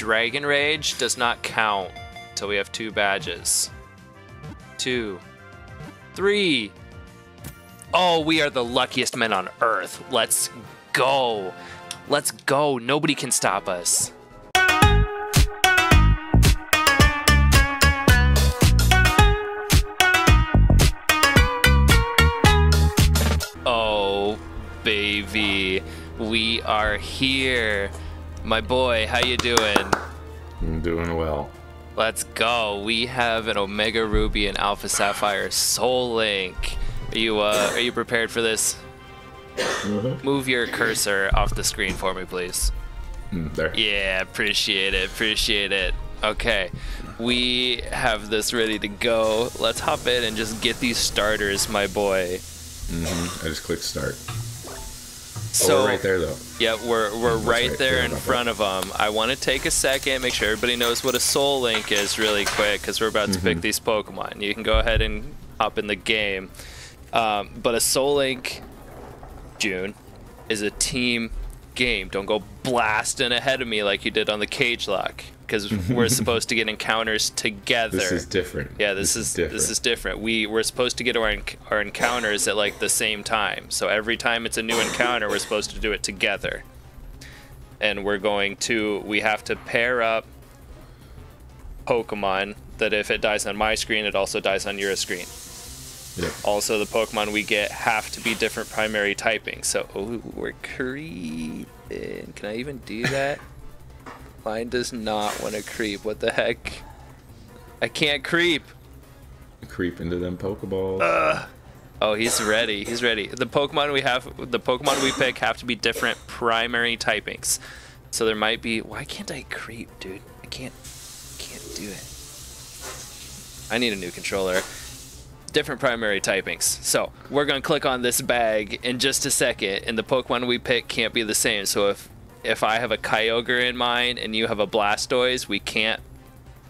Dragon Rage does not count until we have two badges. Two. Three. Oh, we are the luckiest men on earth. Let's go. Let's go. Nobody can stop us. Oh, baby. We are here. My boy, how you doing? I'm doing well. Let's go. We have an Omega Ruby and Alpha Sapphire Soul Link. Are you uh, are you prepared for this? Move your cursor off the screen for me, please. Mm, there. Yeah, appreciate it. Appreciate it. Okay. We have this ready to go. Let's hop in and just get these starters, my boy. Mm-hmm. I just clicked start. So oh, we're right there though. Yeah, we're we're right right, there in front of them. I want to take a second, make sure everybody knows what a Soul Link is really quick, because we're about to pick Mhm. these Pokemon. You can go ahead and hop in the game. Um, but a Soul Link, June, is a team game. Don't go blasting ahead of me like you did on the Cage Lock, because we're supposed to get encounters together. This is different. Yeah, this, is, this is different. We we're supposed to get our our encounters at like the same time. So every time it's a new encounter, we're supposed to do it together. And we're going to we have to pair up Pokemon that if it dies on my screen, it also dies on your screen. Yep. Also, the Pokemon we get have to be different primary typing. So, oh, we're creeping. Can I even do that? Mine does not want to creep. What the heck? I can't creep. Creep into them Pokeballs. Oh, he's ready. He's ready. The Pokemon we have, the Pokemon we pick have to be different primary typings. So there might be. Why can't I creep, dude? I can't. Can't do it. I need a new controller. Different primary typings. So we're gonna click on this bag in just a second, and the Pokemon we pick can't be the same. So if if I have a Kyogre in mind and you have a Blastoise, we can't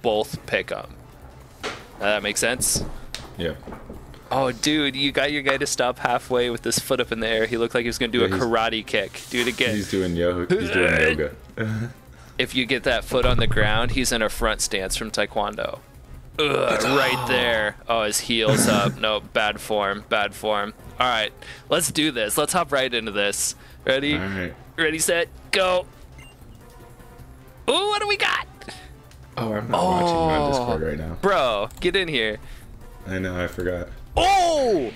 both pick them. that makes sense. yeah. Oh, dude, you got your guy to stop halfway with this foot up in the air. He looked like he was gonna do Yeah, a karate kick. Do it again. He's doing yoga. He's doing yoga. If you get that foot on the ground, he's in a front stance from Taekwondo. Ugh, right there. Oh, his heels up. No, bad form. Bad form. All right, let's do this. Let's hop right into this. Ready? All right. Ready, set, go. Ooh, what do we got? Oh, I'm not watching on Oh. Discord right now. Bro, get in here. I know. I forgot. Oh!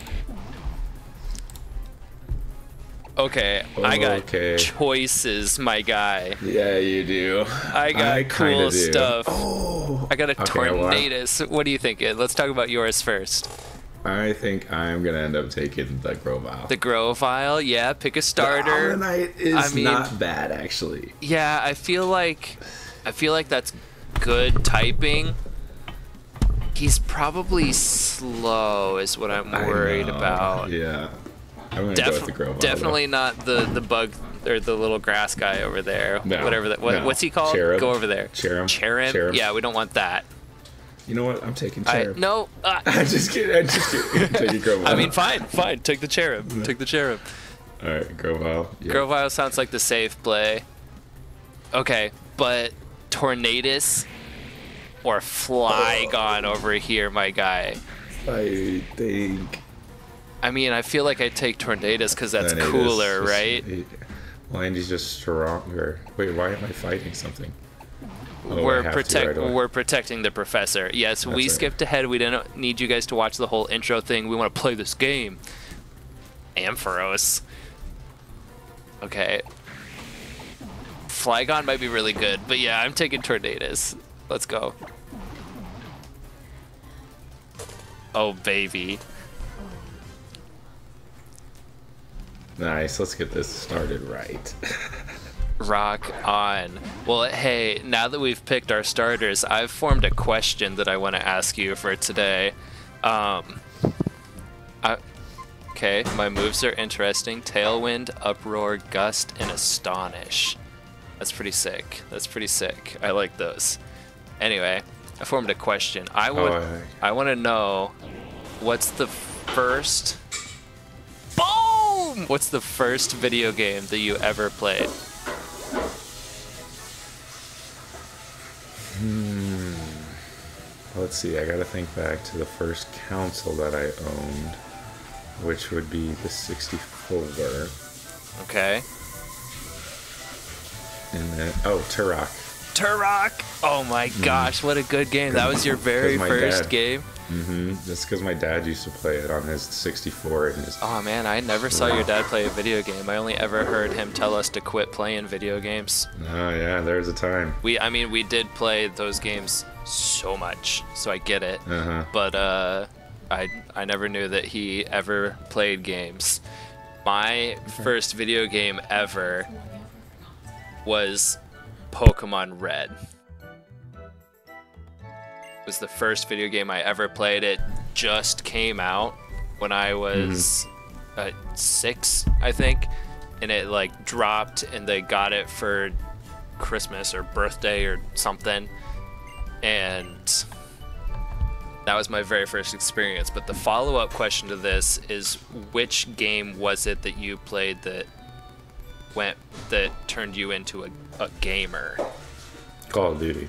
Okay, I got Okay. choices, my guy. Yeah, you do. I got I cool stuff. Oh. I got a Okay, well, Tornadus. What do you think? Let's talk about yours first. I think I'm gonna end up taking the Grovyle. The Grovyle, yeah, pick a starter. The Omanyte is I mean- not bad actually. Yeah, I feel like I feel like that's good typing. He's probably slow is what I'm worried about. Yeah. I'm gonna Def- go with the Grovyle. definitely not the the bug or the little grass guy over there. No, Whatever that. What, no. What's he called? Cherub. Go over there. Cherrim. Cherub. Yeah, we don't want that. You know what? I'm taking I Cherub. no. Uh, I'm just kidding. I'm just kidding. Taking Grovyle. I mean, fine, fine. Take the cherub. Take the cherub. All right, Grovyle. Yeah. Grovyle sounds like the safe play. Okay, but Tornadus or Flygon over here, my guy. I think. I mean, I feel like I take Tornadus because that's that it is cooler, just- right? it- well, Andy's just stronger. Wait, why am I fighting something? Oh, we're protect right we're protecting the professor. Yes, we That's right. skipped ahead. We didn't need you guys to watch the whole intro thing. We want to play this game. Ampharos. Okay. Flygon might be really good, but yeah, I'm taking Tornadus. Let's go. Oh baby. Nice. Let's get this started right. Rock on. Well, hey, now that we've picked our starters, I've formed a question that I want to ask you for today. Um, I, okay, my moves are interesting. Tailwind, Uproar, Gust, and Astonish. That's pretty sick. That's pretty sick. I like those. Anyway, I formed a question. I would, Oh, I want to know, what's the first? Boom! What's the first video game that you ever played? Let's see, I gotta think back to the first console that I owned, which would be the 64. Okay. And then, oh, Turok. Turok. Oh my gosh, what a good game. That was your very first dad- game. hmm That's because my dad used to play it on his 64 and his. Oh man, I never saw your dad play a video game. I only ever heard him tell us to quit playing video games. Oh, yeah, there's a time. We I mean, we did play those games so much, so I get it. Uh huh. But uh I I never knew that he ever played games. My first video game ever was Pokemon Red. It was the first video game I ever played. It just came out when I was uh, six, I think, and it like dropped, and they got it for Christmas or birthday or something, and that was my very first experience. But the follow-up question to this is, which game was it that you played that went that turned you into a, a gamer? Call of Duty.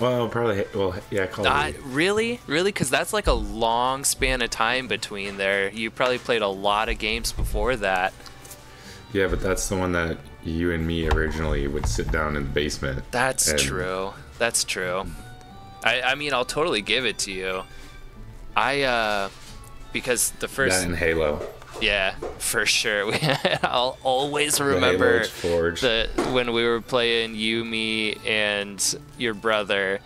Well, probably. Well, yeah, Call of Uh, Duty. really, really, because that's like a long span of time between there. You probably played a lot of games before that. Yeah, but that's the one that you and me originally would sit down in the basement. That's true. That's true. I, I mean, I'll totally give it to you. I uh, because the first That and Halo. Yeah, for sure. We, I'll always remember the when we were playing you, me, and your brother,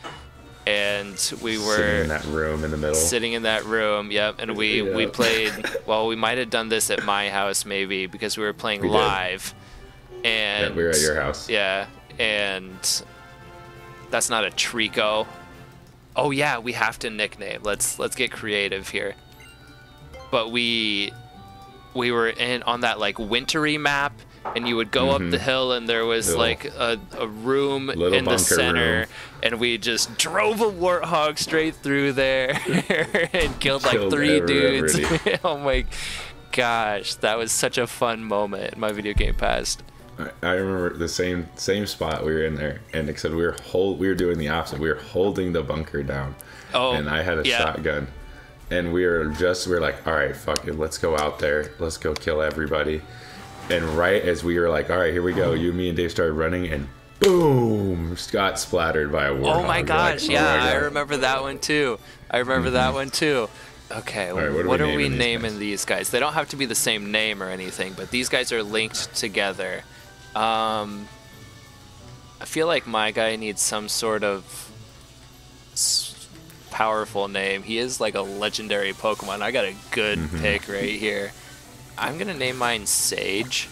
and we were sitting in that room in the middle. sitting in that room. Yep, and we we played. Well, we might have done this at my house maybe because we were playing We did. live, and yeah, we were at your house. yeah, and that's not a Treecko. Oh yeah, we have to nickname. Let's let's get creative here. But we we were in on that like wintry map and you would go up mm-hmm. the hill and there was Little- like a, a room Little in the center room. and we just drove a warthog straight through there and killed like Killed three every- dudes. oh my gosh, that was such a fun moment in my video game past. I, I remember the same same spot we were in there, and except we were hold we were doing the opposite. We were holding the bunker down, Oh, and I had a yeah. shotgun, and we were just we were like, all right, fuck it, let's go out there, let's go kill everybody. And right as we were like, all right, here we go, you, me, and Dave started running, and boom, got splattered by a warthog. Oh my gosh, like, oh yeah, my I Mm-hmm. remember that one too. I remember that one too. Okay, right, what what, are we are we naming these guys? these guys? They don't have to be the same name or anything, but these guys are linked together. Um, I feel like my guy needs some sort of powerful name. He is like a legendary Pokemon. I got a good Mm-hmm. pick right here. I'm gonna name mine Sage.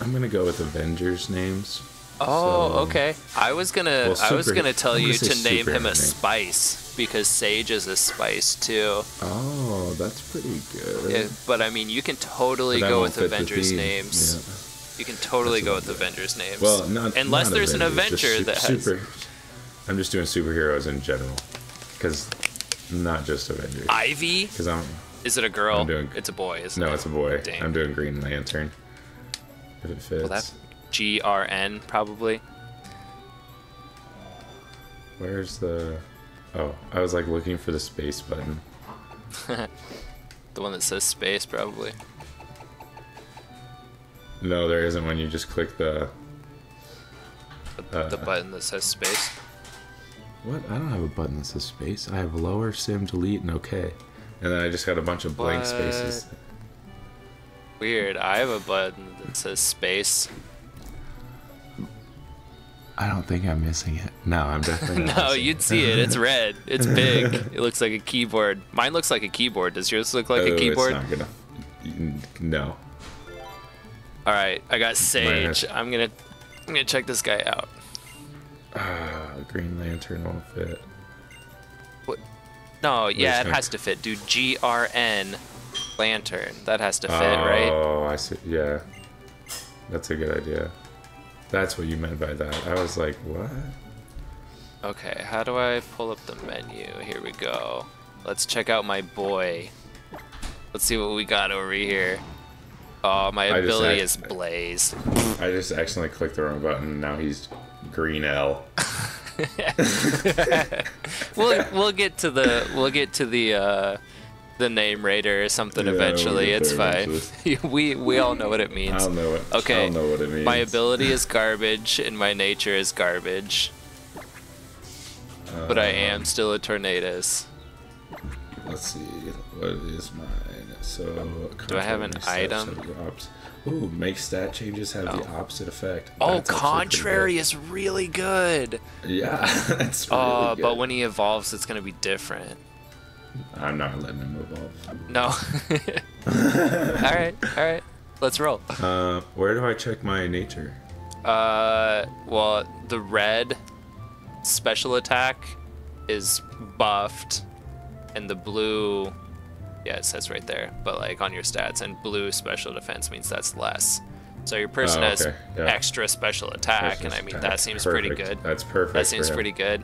I'm gonna go with Avengers names. Oh, So- okay. I was gonna Well, I was gonna tell I'm you gonna to name him a name. spice because Sage is a spice too. Oh, that's pretty good. Yeah, but I mean, you can totally But go with the Avengers theme. You can totally go with. Avengers names. Well, not unless not there's an Avengers, just Avenger that has. super. I'm just doing superheroes in general, because not just Avengers. Ivy. Because I'm Is it a girl? I'm doing- It's a boy. Isn't no, it? it's a boy. Dang. I'm doing Green Lantern. If it fits. Well, that's G R N probably. Where's the? Oh, I was like looking for the space button. The one that says space probably. No, there isn't one. You just click the. The, the Uh. button that says space. What? I don't have a button that says space. I have lower, sim, delete, and OK. And then I just got a bunch of blank spaces. Weird. I have a button that says space. I don't think I'm missing it. No, I'm definitely not. No, you'd see it. It's red. It's big. it looks like a keyboard. Mine looks like a keyboard. Does yours look like Oh, a keyboard? It's not gonna. No. All right, I got Sage. I'm gonna, I'm gonna check this guy out. Ah, Green Lantern won't fit. No, yeah, it has to fit, dude. G R N, lantern. That has to fit, right? Oh, I see. Yeah, that's a good idea. That's what you meant by that. I was like, what? Okay, how do I pull up the menu? Here we go. Let's check out my boy. Let's see what we got over here. Oh, my I ability is Blaze. I just accidentally clicked the wrong button. Now he's Green L. we'll we'll get to the we'll get to the uh, the name rater or something Yeah, we'll eventually. It's fine. we we all know what it means. I'll know it. Okay. I'll know what it means. My ability is garbage and my nature is garbage, but I Um, am still a Tornadus. Let's see. What is mine? So. Do I have an item? the Ooh, make stat changes have the Oh. opposite effect. Oh, That's contrary is really good. Yeah, that's really Uh, good. but when he evolves, it's gonna be different. I'm not letting him evolve. No. all right, all right. Let's roll. Uh, where do I check my nature? Uh, well, the red special attack is buffed, and the blue, yeah, it says right there, but like on your stats, and blue special defense means that's less. So your person Oh, has yeah. extra special attack, and I mean that seems Perfect. pretty good. That's perfect. That seems pretty good.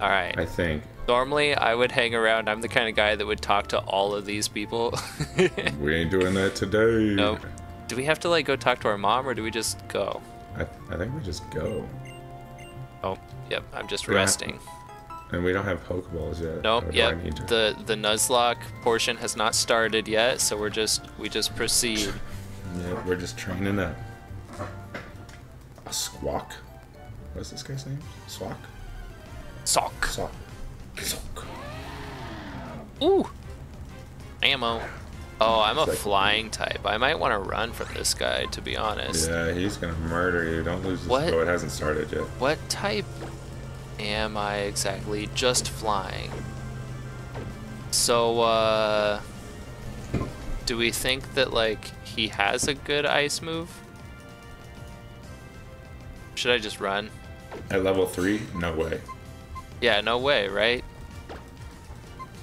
All right. I think. Normally, I would hang around. I'm the kind of guy that would talk to all of these people. We ain't doing that today. no. Do we have to like go talk to our mom, or do we just go? I, I think we just go. Oh, yep. I'm just We resting. And we don't have Pokeballs yet. Nope. or do Yep. To? The the Nuzlocke portion has not started yet, so we're just we just proceed. Yeah, we're just training up. A squawk. What's this guy's name? Swak? Sock. Sock. Sock. Ooh. Ammo. Oh, I'm a like- flying type. I might want to run from this guy, to be honest. Yeah, he's gonna murder you. Don't lose this. What? Oh, it hasn't started yet. What type am I exactly? Just flying. So, uh. Do we think that, like, he has a good ice move? Should I just run? At level three? No way. Yeah, no way, right?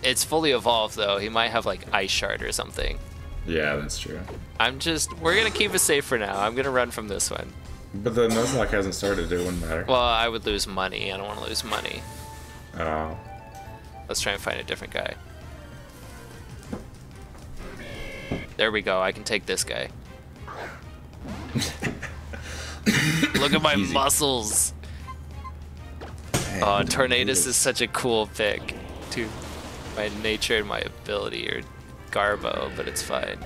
It's fully evolved, though. He might have, like, Ice Shard or something. Yeah, that's true. I'm just. We're gonna keep it safe for now. I'm gonna run from this one. But the Nuzlocke hasn't started. It wouldn't matter. Well, I would lose money. I don't want to lose money. Oh. Let's try and find a different guy. There we go. I can take this guy. Look at my Easy. muscles. Oh, Tornadus is such a cool pick. Too. My nature and my ability are Garbo, but it's fine.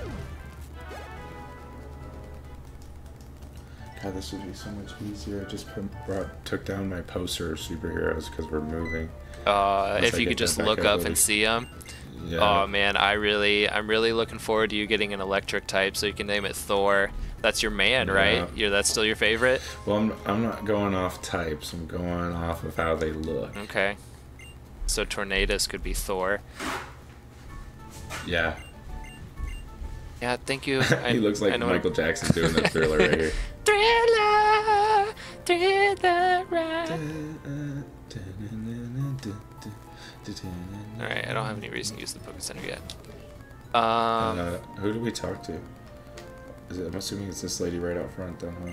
God, this would be so much easier. I just put, brought, took down my poster of superheroes because we're moving. Uh, if I you could just look up, and see them. Yeah. Oh man, I really, I'm really looking forward to you getting an electric type, so you can name it Thor. That's your man, right? Yeah. You're that's still your favorite. well, I'm, I'm not going off types. I'm going off of how they look. Okay. So Tornadus could be Thor. Yeah. Yeah, thank you. I, he looks I like Michael Jackson doing the thriller right here. Thriller, thriller, right. All right, I don't have any reason to use the Poké Center yet. Um, Uh, who do we talk to? Is it, I'm assuming it's this lady right out front, then, huh?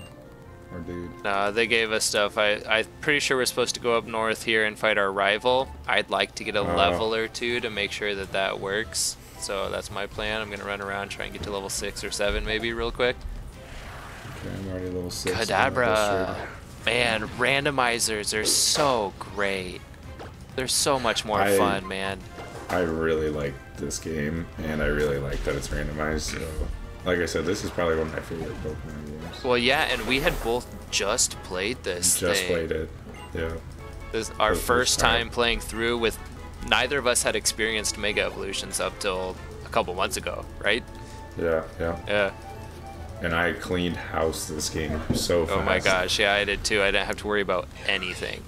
Or dude. no, they gave us stuff. I, I'm pretty sure we're supposed to go up north here and fight our rival. I'd like to get a Oh. level or two to make sure that that works. So that's my plan. I'm gonna run around, try and get to level six or seven, maybe real quick. Okay, I'm already level six. I'm gonna go Kadabra. Man, randomizers are so great. They're so much more I- fun, man. I really like this game, and I really like that it's randomized. So, like I said, this is probably one of my favorite Pokemon games. Well, yeah, and we had both just played this. Just thing. played it. Yeah. This our first first time time. playing through with. Neither of us had experienced Mega Evolutions up till a couple months ago, right? Yeah, yeah. Yeah. And I cleaned house this game so fast. Oh my gosh, yeah, I did too. I didn't have to worry about anything.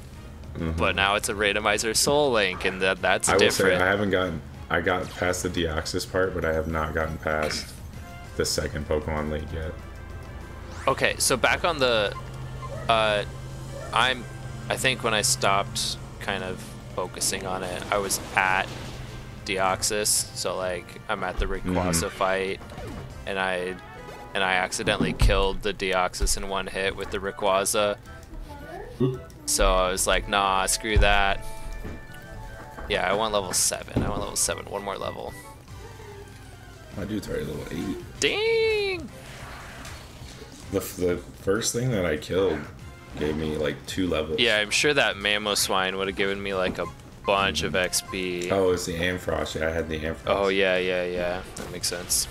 But now it's a randomizer Soul Link, and that that's Mm-hmm. I will say different. I haven't gotten. I got past the Deoxys part, but I have not gotten past the second Pokemon League yet. Okay, so back on the, uh, I'm, I think when I stopped kind of focusing on it, I was at Deoxys, so like I'm at the mm-hmm. Rayquaza fight, and I, and I accidentally killed the Deoxys in one hit with the Rayquaza. So I was like, nah, screw that. Yeah, I want level seven. I want level seven. One more level. My dude's already level eight. Ding! The, the first thing that I killed gave me like two levels. Yeah, I'm sure that Mamoswine would have given me like a bunch of XP. Oh, it's the Ampharos. Yeah, I had the Ampharos. Oh yeah, yeah, yeah. That makes sense.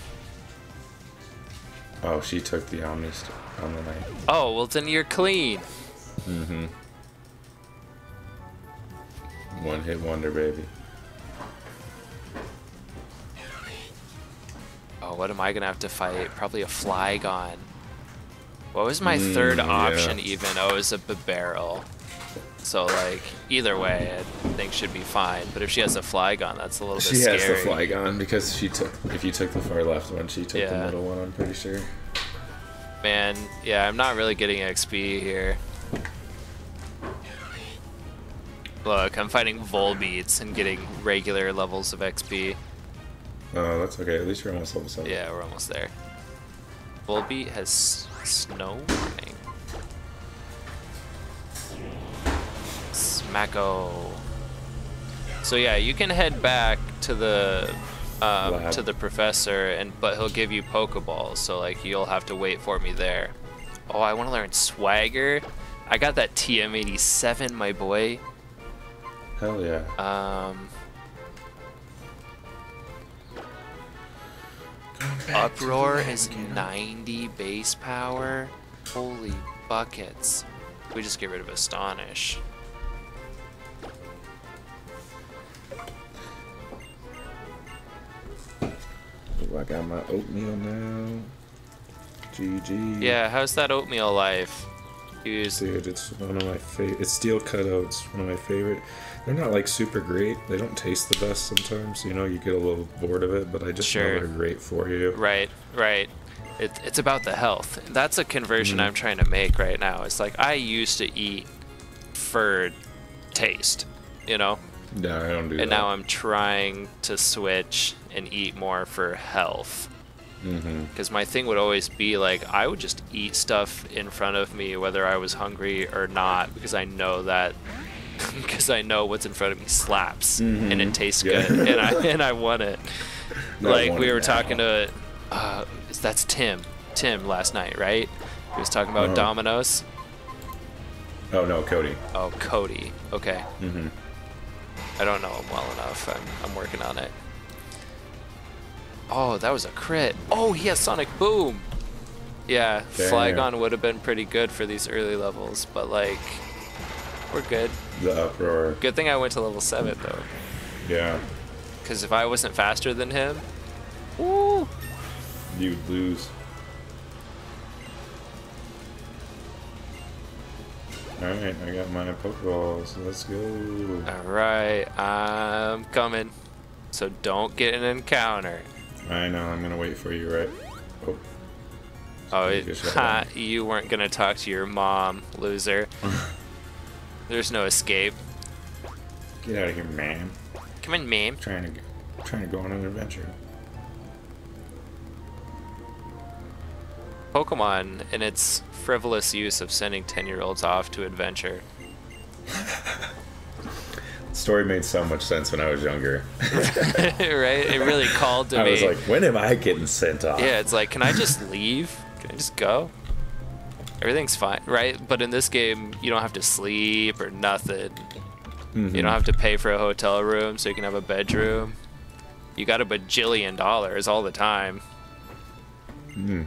Oh, she took the Omni on the night. Oh well, then you're clean. Mm-hmm. One hit wonder, baby. Oh, what am I gonna have to fight? Probably a Flygon. What was my Mm, third yeah. option even? Oh, it was a barrel. So like, either way, I think should be fine. But if she has a Flygon, that's a little bit She scary. has the Flygon because she took. If you took the far left one, she took the middle one. I'm pretty sure. Man, yeah, I'm not really getting XP here. Look, I'm fighting Volbeats and getting regular levels of XP. Oh, that's okay. At least you're almost level seven. Yeah, we're almost there. Volbeat has snow warning. Smacko. So yeah, you can head back to the um, to the professor, and but he'll give you Pokeballs. So like you'll have to wait for me there. Oh, I want to learn Swagger. I got that TM87, my boy. Hell yeah. Um, Uproar is 90 base power. Holy buckets. We just get rid of Astonish. Ooh, I got my oatmeal now. GG. Yeah, how's that oatmeal life? Dude, it's one of my favorite. It's steel cutouts. One of my favorite. They're not like super great. They don't taste the best sometimes. You know, you get a little bored of it, but I just Sure. know they're great for you. right, right. It, it's about the health. That's a conversion Mhm. I'm trying to make right now. It's like I used to eat for taste, you know? No, I don't do that. And now I'm trying to switch and eat more for health. Mm-hmm. Because my thing would always be like, I would just eat stuff in front of me, whether I was hungry or not, because I know that, because I know what's in front of me slaps and Mhm. it tastes Yeah. good, and I and I want it. Not like want we were talking to, uh, that's Tim, Tim last night, right? He was talking about Uh-huh. Domino's. Oh no, Cody. Oh, Cody. Okay, Mm-hmm. I don't know him well enough. I'm I'm working on it. Oh, that was a crit. Oh, he has Sonic Boom. Yeah, Damn. Flygon would have been pretty good for these early levels, but like, we're good. The uproar. Good thing I went to level 7 though, Yeah. because if I wasn't faster than him, woo, You'd lose. Alright, I got my Pokeballs. Let's go. Alright, I'm coming. So don't get an encounter. I know, I'm gonna wait for you, right? Oh. Oh, You it, ha, you weren't gonna talk to your mom, loser. There's no escape. Get out of here, man. Come in, meme. trying to trying to go on an adventure. Pokemon and its frivolous use of sending 10 year olds off to adventure. Story made so much sense when I was younger. right? It really called to I me. I was like, when am I getting sent off? yeah, it's like, can I just leave? Can I just go? Everything's fine, right? But in this game, you don't have to sleep or nothing. Mhm. You don't have to pay for a hotel room so you can have a bedroom. You got a bajillion dollars all the time. Mm.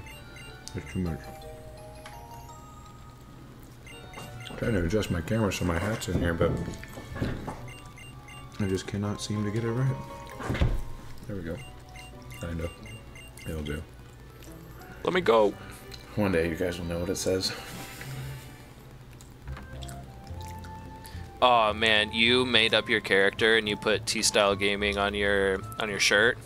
That's too much. Trying to adjust my camera so my hat's in here, but I just cannot seem to get it right. There we go. Kind of. It'll do. Let me go. One day you guys will know what it says. Oh man, you made up your character and you put T-Style Gaming on your on your shirt.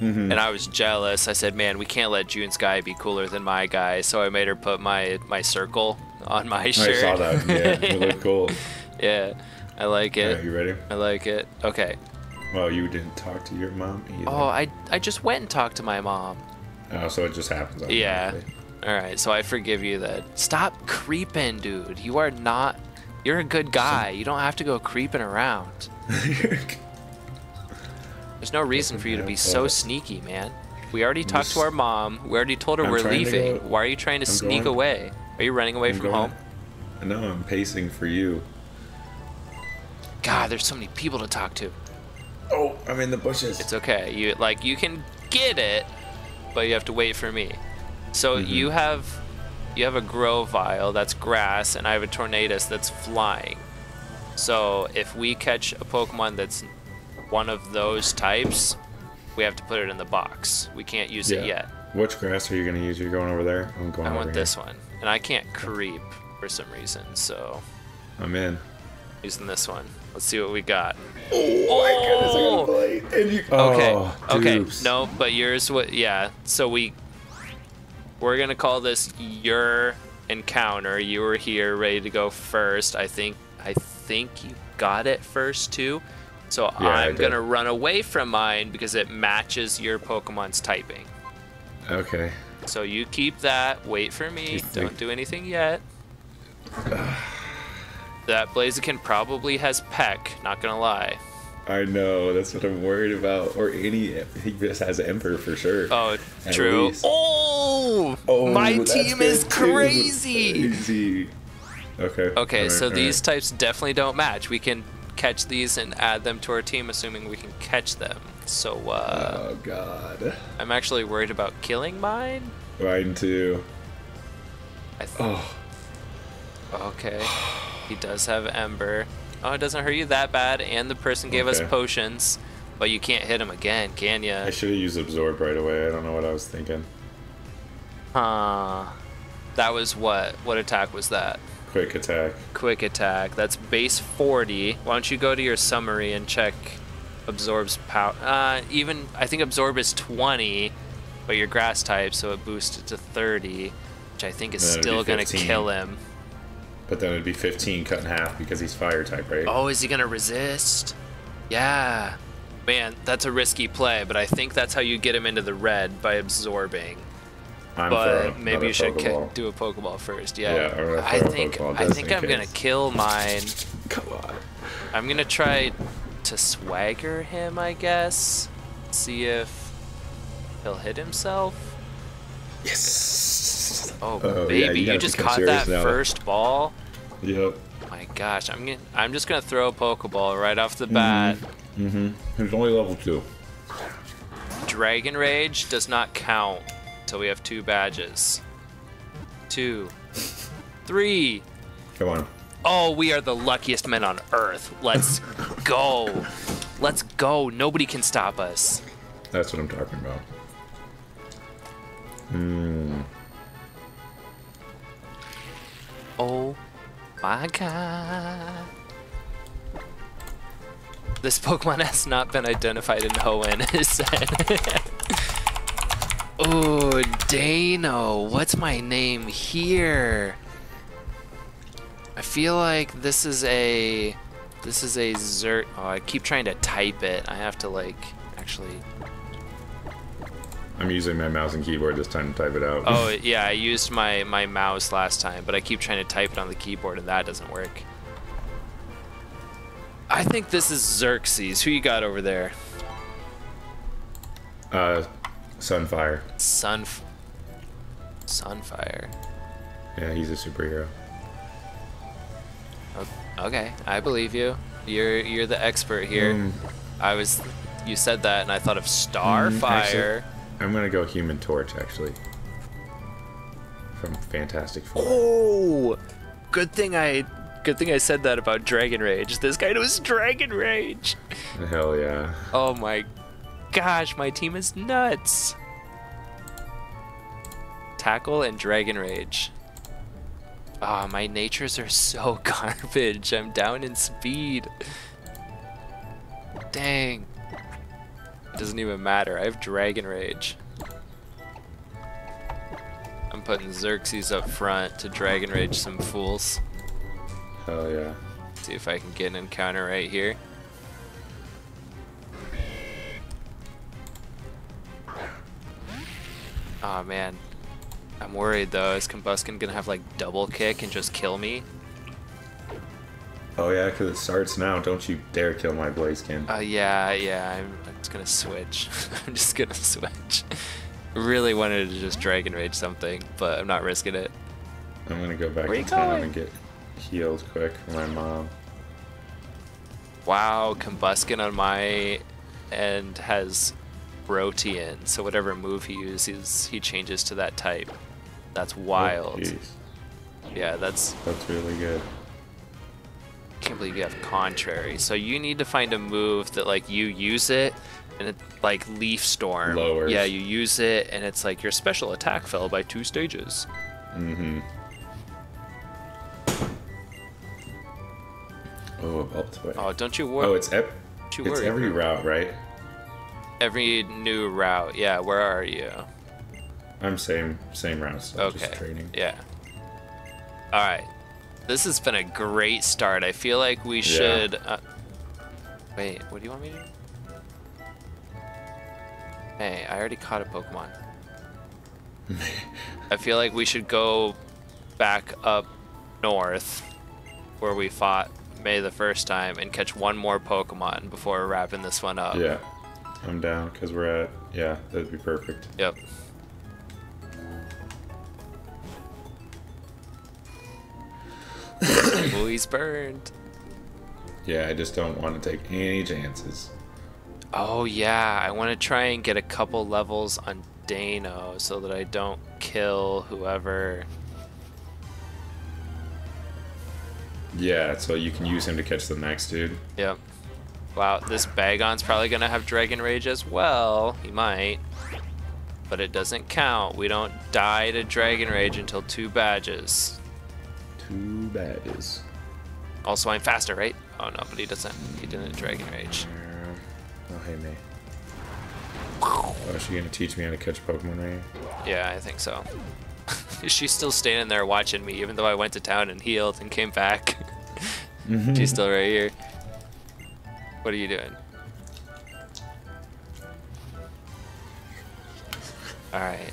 Mm-hmm. and I was jealous. I said, "Man, we can't let June's guy be cooler than my guy." So I made her put my my circle on my shirt. I shirt. saw that. Yeah, it looked cool. yeah, I like it. Alright, you ready? I like it. Okay. Well, you didn't talk to your mom either. Oh, I I just went and talked to my mom. Oh, so it just happens. Yeah. All right, so I forgive you that. Stop creeping, dude. You are not. You're a good guy. You don't have to go creeping around. There's no reason for you to be so sneaky, man. We already talked to our mom. We already told her I'm we're leaving. go- Why are you trying to I'm sneak going- away? Are you running away I'm from going- home? No, I'm pacing for you. God, there's so many people to talk to. Oh, I'm in the bushes. It's okay. You like you can get it, but you have to wait for me. So Mm-hmm. you have you have a Grovyle that's grass, and I have a Tornadus that's flying. So if we catch a Pokemon that's one of those types, we have to put it in the box. We can't use it yet. Which grass are you gonna use? You're going over there. I'm going I want here. this one, and I can't creep for some reason, so I'm in. using this one. Let's see what we got. Oh, Oh! And you. Okay. Oh, okay. dupes. No, but yours what yeah. So we we're going to call this your encounter. You were here ready to go first. I think I think you got it first too. So Yeah, I I'm going to run away from mine because it matches your Pokemon's typing. Okay. So you keep that. Wait for me. Don't do anything yet. Uh, that Blaziken probably has Peck, not gonna lie. I know. That's what I'm worried about. Or any. He just has Ember for sure. Oh, At true. least. Oh, Oh, my team is crazy. Crazy. Okay. Okay, alright, so these types definitely don't match. We can catch these and add them to our team, assuming we can catch them. So uh, Oh god. I'm actually worried about killing mine. Mine too. I th- Oh. Okay, he does have Ember. Oh, it doesn't hurt you that bad, and the person gave us potions, but you can't hit him again, can you? I should have used absorb right away. I don't know what I was thinking. Huh. That was what? What attack was that? Quick attack. quick attack. That's base 40. Why don't you go to your summary and check absorbs power? Uh, even I think absorb is 20, but your grass type, so it boosted to 30, which I think is Then it'd still gonna kill him. But then it'd be 15 cut in half because he's fire type, right? Oh, is he gonna resist? Yeah. Man, that's a risky play, but I think that's how you get him into the red by absorbing. I'm But maybe you should Pokeball. do a Pokeball first. Yeah. Yeah, I think I think I'm gonna kill mine. Come on. I'm gonna try to swagger him, I guess. See if he'll hit himself. Yes. Oh, Oh, yeah, baby, you you, just caught that now. first ball. Yep. My gosh, I'm gonna I'm just gonna throw a Pokeball right off the bat. Mm-hmm. He's only level two. Dragon Rage does not count until we have two badges. Two, three. Come on. Oh, we are the luckiest men on earth. Let's go. Let's go. Nobody can stop us. That's what I'm talking about. Hmm. Oh my god. This Pokemon has not been identified in Hoenn, it said. oh, Dano. What's my name here? I feel like this is a. This is a Zert. Oh, I keep trying to type it. I have to, like, actually. I'm using my mouse and keyboard this time to type it out. Oh, yeah, I used my, my mouse last time, but I keep trying to type it on the keyboard and that doesn't work. I think this is Xerxes. Who you got over there? Uh, Sunfire. Sun. Sunfire. Yeah, he's a superhero. Okay, I believe you. You're you're the expert here. Mm, I was. You said that, and I thought of Mm, Starfire. I'm gonna go Human Torch actually. From Fantastic Four. Oh, good thing I. Good thing I said that about Dragon Rage. This guy knows Dragon Rage. Hell yeah. Oh my gosh, my team is nuts. Tackle and Dragon Rage. Ah, my natures are so garbage. I'm down in speed. Dang. Doesn't even matter. I have Dragon Rage. I'm putting Xerxes up front to Dragon Rage some fools. Hell yeah. See if I can get an encounter right here. Oh man. I'm worried though. Is Combusken gonna have like double kick and just kill me? Oh yeah, because it starts now. Don't you dare kill my Blaziken. Uh, yeah, yeah. I'm, I'm just gonna switch. I'm just gonna switch. really wanted to just Dragon Rage something, but I'm not risking it. I'm gonna go back to town going? and get healed quick for my mom. Wow, Combusken on my end has Protean, so whatever move he uses, he changes to that type. That's wild. Oh, yeah, that's That's really good. Can't believe you have contrary. So you need to find a move that like you use it and it like leaf storm. Lowers. Yeah, you use it and it's like your special attack fell by two stages. Mm-hmm. Oh, Oh, don't you worry. Oh, it's don't you it's every route, right? every new route. Yeah, where are you? I'm same same routes. I'm Okay. Just trading. Yeah. All right. This has been a great start. I feel like we should. Uh, wait, what do you want me to do? Hey, I already caught a Pokemon. I feel like we should go back up north where we fought May the first time and catch one more Pokemon before wrapping this one up. Yeah, I'm down because we're at. Yeah, that'd be perfect. Yep. oh, he's burned. Yeah, I just don't want to take any chances. Oh yeah, I want to try and get a couple levels on Dano so that I don't kill whoever. Yeah, so you can use him to catch the next dude. Yep. Wow, this Bagon's probably gonna have Dragon Rage as well. He might. But it doesn't count. We don't die to Dragon Rage until two badges. Two badges. Also, I'm faster, right? Oh no, but he doesn't. He didn't Dragon Rage. Oh, hey, me. Oh, is she gonna teach me how to catch Pokemon right? Yeah, I think so. She's still standing there watching me, even though I went to town and healed and came back. Mm-hmm. She's still right here. What are you doing? Alright.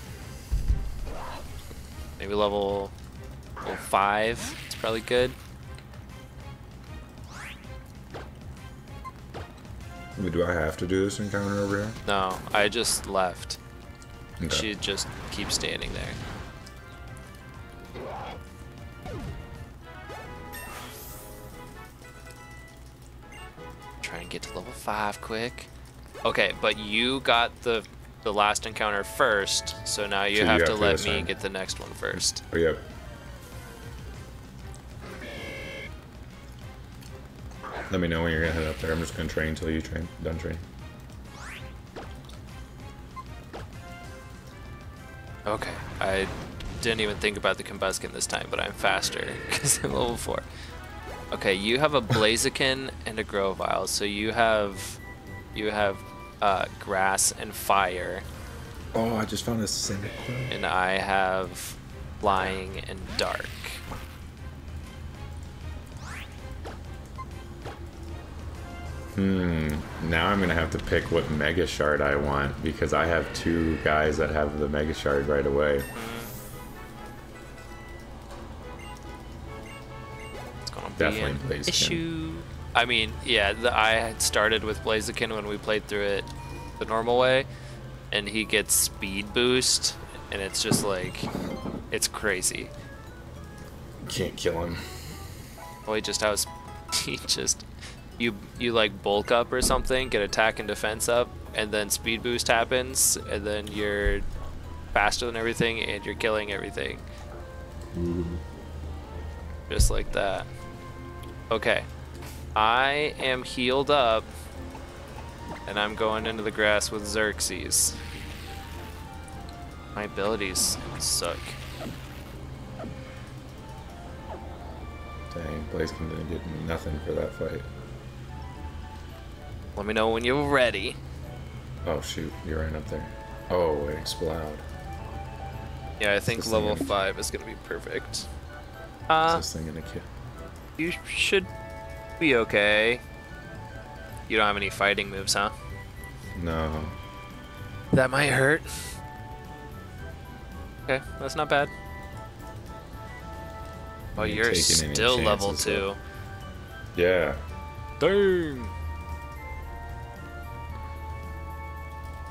Maybe level, level 5. Probably good. Do I have to do this encounter over here? No, I just left. Okay. She just keeps standing there. Try and get to level five quick. Okay, but you got the the last encounter first, so now you So have have to let me get the next one first. Oh, Let me know when you're gonna head up there. I'm just gonna train until you train. Done training. Okay, I didn't even think about the Combusken this time, but I'm faster because I'm level 4. Okay, you have a Blaziken and a Grovyle, so you have you have uh, grass and fire, Oh, I just found a Cyndaquil. and I have flying and dark. Hmm. Now I'm gonna have to pick what Mega Shard I want because I have two guys that have the Mega Shard right away. It's gonna be Definitely an Blaziken. issue. I mean, yeah, the, I had started with Blaziken when we played through it the normal way, and he gets speed boost, and it's just like, it's crazy. Can't kill him. Well, he just has, he just, you you like bulk up or something, get attack and defense up, and then speed boost happens, and then you're faster than everything, and you're killing everything. Mm-hmm. Just like that. Okay, I am healed up, and I'm going into the grass with Xerxes. My abilities suck. Dang, Blaziken didn't get nothing for that fight. Let me know when you're ready. Oh shoot, you're right up there. Oh, it explode. Yeah, I think level 5 is going to be perfect. Is Uh, this thing gonna kill? you should be okay. You don't have any fighting moves, huh? No. That might hurt. Okay, that's not bad. Oh, you're still level 2. though. Yeah. Dang!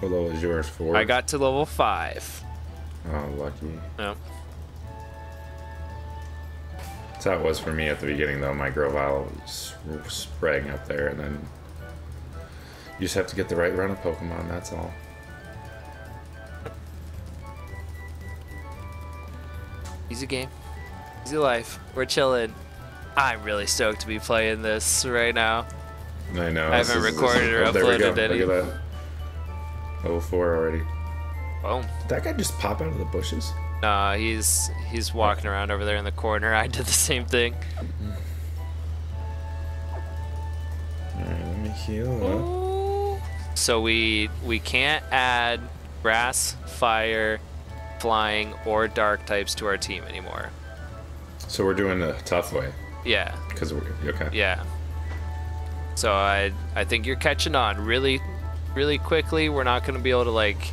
What level is yours? Four. I got to level 5. Oh, lucky. No. That's how it was for me at the beginning, though. My Grovyle was spraying up there, and then you just have to get the right run of Pokemon. That's all. Easy game. Easy life. We're chilling. I'm really stoked to be playing this right now. I know. I haven't recorded is- or oh, uploaded any. Level four already. Boom. Did that guy just pop out of the bushes? Nah, he's he's walking oh. around over there in the corner. I did the same thing. Alright, let me heal up. So we we can't add grass, fire, flying, or dark types to our team anymore. So we're doing the tough way. Yeah, Because we're. Okay. yeah. So I I think you're catching on really, really quickly. We're not gonna be able to like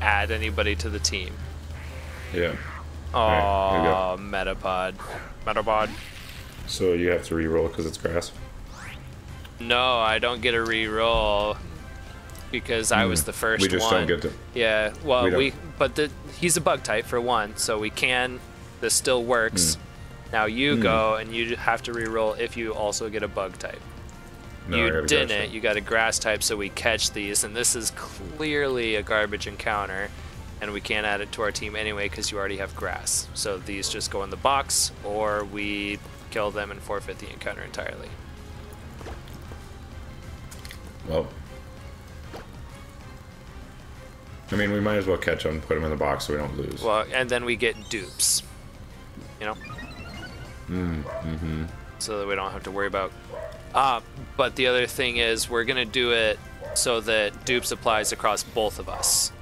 add anybody to the team. Yeah. Oh, Alright, here we go. Metapod, Metapod. So you have to re-roll because it's grass. No, I don't get a re-roll because I was the first Hmm. We just one. don't get to. Yeah, well, We we, but the, he's a bug type for one, so we can. This still works. Hmm. Now you go and you have to re-roll if you also get a bug type. No, you got a grass didn't. You got a grass type, so we catch these, and this is clearly a garbage encounter, and we can't add it to our team anyway because you already have grass. So these just go in the box, or we kill them and forfeit the encounter entirely. Well. I mean, we might as well catch them, put them in the box so we don't lose. Well, and then we get dupes. You know? Mm, mm-hmm. So that we don't have to worry about. Uh, but the other thing is, we're going to do it so that dupes applies across both of us.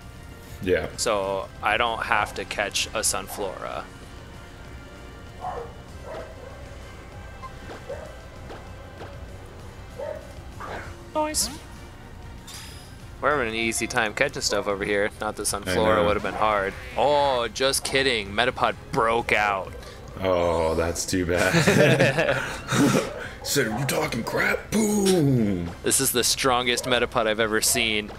Yeah. So I don't have to catch a Sunflora. Nice. We're having an easy time catching stuff over here. Not that Sunflora would have been hard. Oh, just kidding. Metapod broke out. Oh, that's too bad. Said, you talking crap? Boom. This is the strongest Metapod I've ever seen.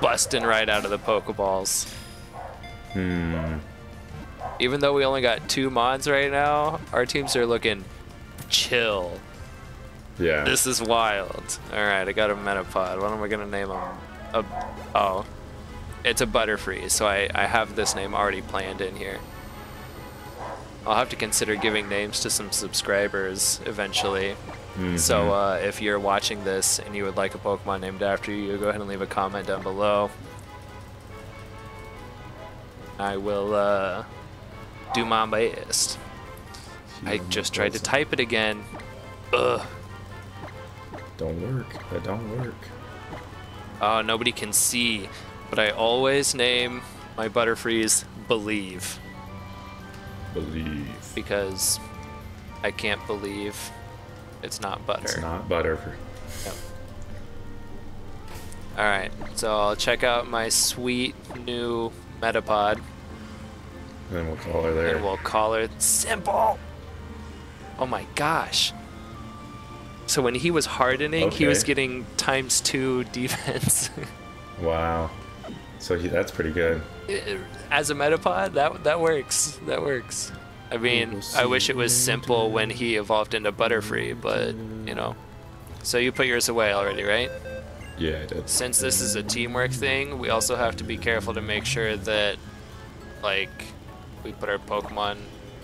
Busting right out of the Pokeballs. Hmm. Even though we only got two mods right now, our teams are looking chill. Yeah. This is wild. Alright, I got a Metapod. What am I gonna name him? A, oh. It's a Butterfree, so I, I have this name already planned in here. I'll have to consider giving names to some subscribers eventually. So uh, if you're watching this and you would like a Pokemon named after you, go ahead and leave a comment down below. I will uh, do my best. I just tried to type it again. Ugh. Don't work. That don't work. Oh, nobody can see, but I always name my Butterfrees Believe Believe. Because I can't believe it's not butter. It's not butter. Yep. All right, so I'll check out my sweet new Metapod, And then we'll call her there. and we'll call her Simple. Oh my gosh! So when he was hardening, he was getting times two defense. Wow. So he, that's pretty good. As a Metapod, that that works. That works. I mean, I wish it was simple when he evolved into Butterfree, but you know. So you put yours away already, right? Yeah, I did. since this is a teamwork thing, we also have to be careful to make sure that, like, we put our Pokemon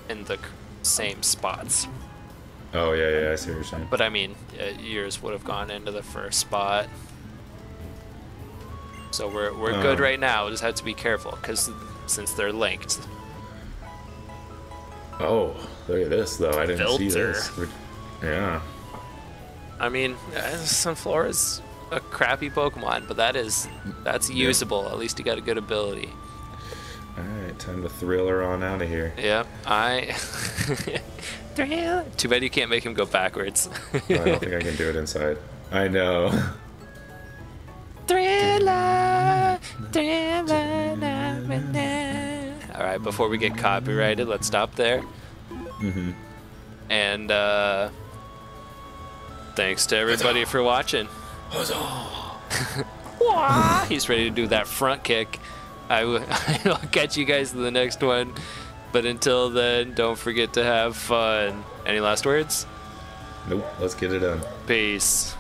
in the same spots. Oh, yeah, yeah, I see what you're saying. But I mean, uh, yours would have gone into the first spot. So we're, we're good Um. right now. We just have to be careful because since they're linked. Oh, look at this, though. I didn't see this. Yeah. I mean, uh, Sunflora's a crappy Pokemon, but that is that's usable. At least he got a good ability. Alright, time to thrill her on out of here. Yep, I. Thrill. Too bad you can't make him go backwards. I don't think I can do it inside. I know. Thriller, thriller, na. Before we get copyrighted, let's stop there. hmm And uh, thanks to everybody for watching. He's ready to do that front kick. I w- I'll catch you guys in the next one. But until then, don't forget to have fun. Any last words? Nope. Let's get it done. Peace.